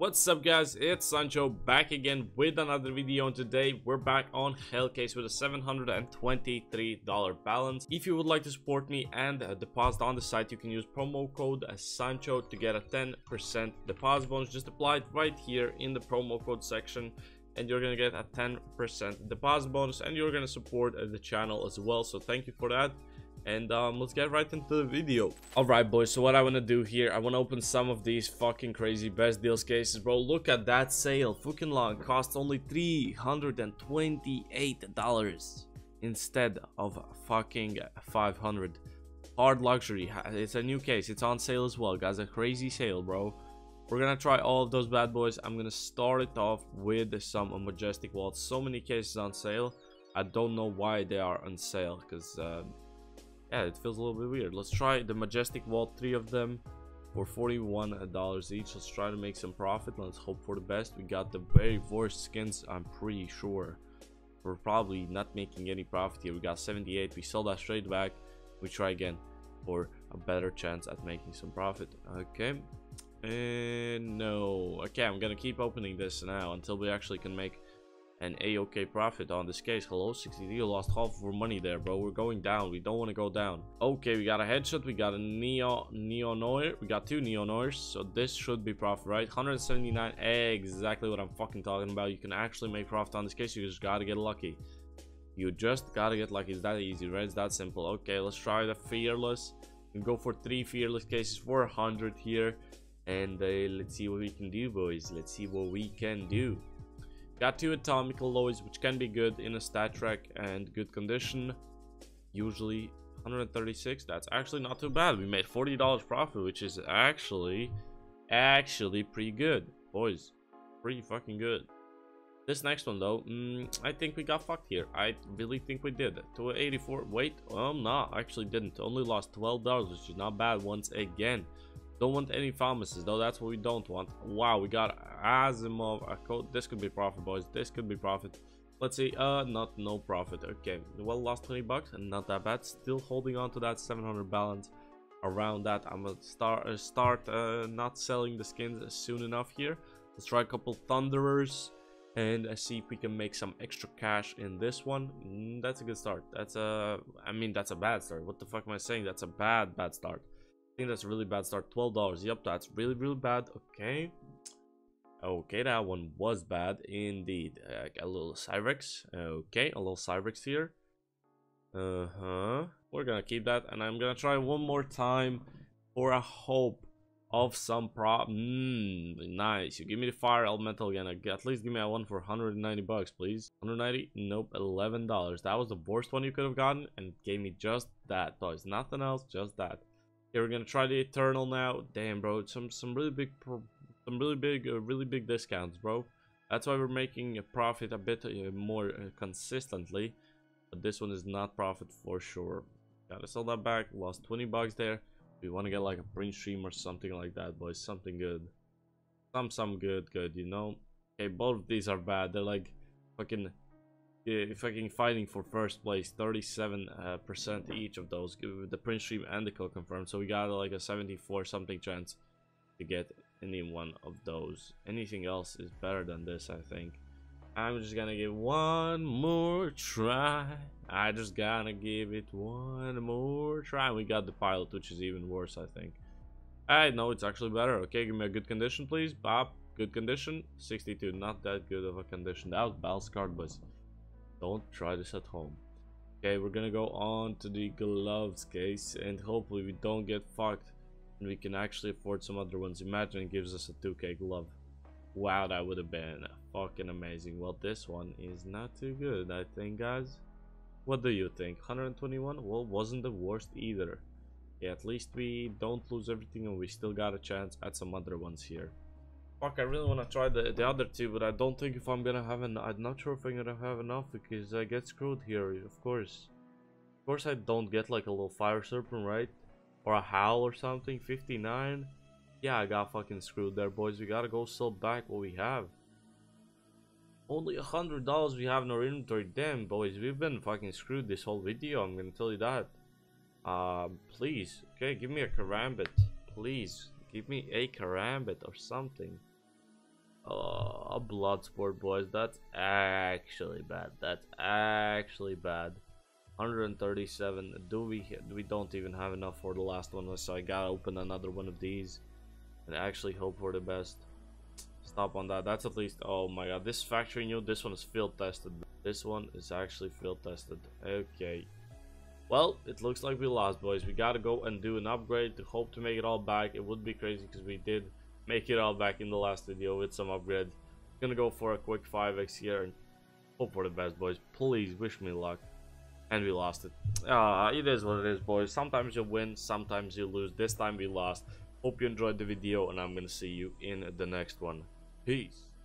What's up guys, it's Sancho back again with another video and today we're back on Hellcase with a $723 balance. If you would like to support me and uh, deposit on the site, you can use promo code Sancho to get a 10% deposit bonus. Just apply it right here in the promo code section and you're gonna get a 10% deposit bonus and you're gonna support uh, the channel as well. So thank you for that and um, let's get right into the video. All right boys so what i want to do here i want to open some of these fucking crazy best deals cases bro. Look at that sale. Fucking long. Costs only 328 dollars instead of fucking 500 hard luxury. It's a new case. It's on sale as well guys. A crazy sale bro. We're gonna try all of those bad boys. I'm gonna start it off with some majestic wallets so many cases on sale. I don't know why they are on sale because uh, yeah it feels a little bit weird. Let's try the majestic vault three of them for 41 dollars each. Let's try to make some profit. Let's hope for the best. We got the very worst skins i'm pretty sure. We're probably not making any profit here. We got 78 we sell that straight back. We try again for a better chance at making some profit. Okay. And no. Okay i'm gonna keep opening this now until we actually can make an a-okay profit on this case. Hello 60 you lost half of our money there bro. We're going down. We don't want to go down. Okay we got a headshot. We got a neo neo noir we got two neo noirs so this should be profit right? 179 exactly what i'm fucking talking about. You can actually make profit on this case. You just gotta get lucky. You just gotta get lucky. It's that easy right? It's that simple. Okay let's try the fearless. Go for three fearless cases for 100 here. And uh, let's see what we can do boys. Let's see what we can do Got two atomic alloys, which can be good in a StatTrak and good condition. Usually 136. That's actually not too bad. We made $40 profit, which is actually, actually pretty good. Boys, pretty fucking good. This next one though, mm, I think we got fucked here. I really think we did. To 84. Wait, well, no, actually didn't. Only lost $12, which is not bad once again. Don't want any pharmacists though. That's what we don't want. Wow, we got Asiimov. A code. This could be profit, boys. This could be profit. Let's see. Uh, not no profit. Okay, well, lost 20 bucks and not that bad. Still holding on to that 700 balance. Around that, I'm gonna start uh, start uh, not selling the skins soon enough here. Let's try a couple Thunderers and uh, see if we can make some extra cash in this one. Mm, that's a good start. That's a, I mean, that's a bad start. What the fuck am I saying? That's a bad, bad start think that's a really bad start. $12. Yep, that's really, really bad. Okay. Okay, that one was bad indeed. Uh, a little Cyrex. Okay, a little Cyrex here. Uh-huh. We're gonna keep that, and I'm gonna try one more time for a hope of some prop. Mmm, nice. You give me the fire elemental again. At least give me a one for 190 bucks, please. 190? Nope, $11. That was the worst one you could have gotten, and gave me just that. Toys, nothing else, just that. Okay, we're gonna try the Eternal now. Damn, bro, some some really big, some really big, uh, really big discounts, bro. That's why we're making a profit a bit uh, more uh, consistently. But this one is not profit for sure. Gotta sell that back. Lost 20 bucks there. We want to get like a print stream or something like that, boys. Something good. Some some good, good. You know. Okay, both of these are bad. They're like fucking fucking fighting for first place 37 uh, percent each of those the print stream and the kill confirmed so we got like a 74 something chance to get any one of those. Anything else is better than this i think. I'm just gonna give one more try. I just gotta give it one more try. We got the pilot which is even worse i think. I know it's actually better. Okay give me a good condition please. Bob good condition. 62 not that good of a condition. That was card but don't try this at home. Okay, we're gonna go on to the gloves case and hopefully we don't get fucked and we can actually afford some other ones. Imagine it gives us a 2k glove. Wow, that would have been fucking amazing. Well, this one is not too good, I think, guys. What do you think? 121? Well, wasn't the worst either. Yeah, at least we don't lose everything and we still got a chance at some other ones here. Fuck, I really want to try the, the other two, but I don't think if I'm gonna have an... I'm not sure if I'm gonna have enough, because I get screwed here, of course. Of course I don't get like a little fire serpent, right? Or a howl or something, 59? Yeah, I got fucking screwed there, boys. We gotta go sell back what we have. Only a hundred dollars we have in our inventory. Damn, boys, we've been fucking screwed this whole video. I'm gonna tell you that. Uh, please, okay, give me a karambit, please. Give me a karambit or something. Uh, a blood sport, boys. That's actually bad. That's actually bad. 137. Do we? We don't even have enough for the last one, so I gotta open another one of these and actually hope for the best. Stop on that. That's at least. Oh my god, this factory new. This one is field tested. This one is actually field tested. Okay. Well, it looks like we lost, boys. We gotta go and do an upgrade to hope to make it all back. It would be crazy because we did make it all back in the last video with some upgrades. Gonna go for a quick 5x here and hope for the best, boys. Please wish me luck. And we lost it. Uh, it is what it is, boys. Sometimes you win, sometimes you lose. This time we lost. Hope you enjoyed the video, and I'm gonna see you in the next one. Peace.